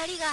光が